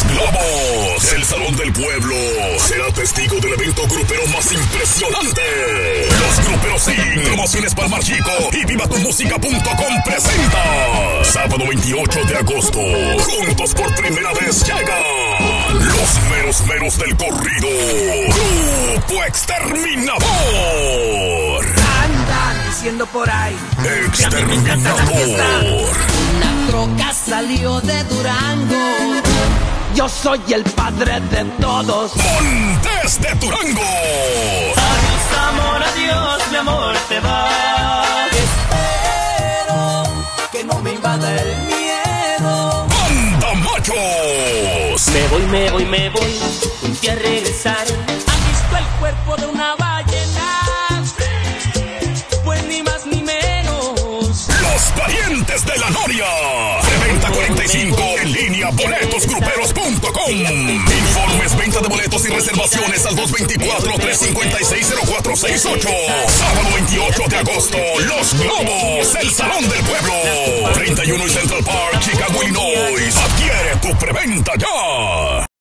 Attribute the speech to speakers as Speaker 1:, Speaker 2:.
Speaker 1: Los Globos, el Salón del Pueblo, será testigo del evento grupero más impresionante. Los Gruperos Sin, promociones para Mar Chico y VivaTuMúsica.com presenta. Sábado 28 de agosto, juntos por primera vez llegan los meros meros del corrido. Grupo Exterminador.
Speaker 2: Andan diciendo por ahí.
Speaker 1: Exterminador.
Speaker 2: Una troca salió de Durango. Yo soy el padre de todos.
Speaker 1: Montes de Durango.
Speaker 2: Adiós, amor, adiós, mi amor, te vas. Espero que no me invada el miedo.
Speaker 1: Banda Machos.
Speaker 2: Me voy, me voy, me voy. Y a regresar. ¿Han visto el cuerpo de una ballena? Pues ni más ni menos.
Speaker 1: Los parientes de la Noria. Preventa 45 en línea boletosgruperos.com. Informes, venta de boletos y reservaciones al 224-356-0468. Sábado 28 de agosto, Los Globos, el Salón del Pueblo. 31 y Central Park, Chicago, Illinois. Adquiere tu preventa ya.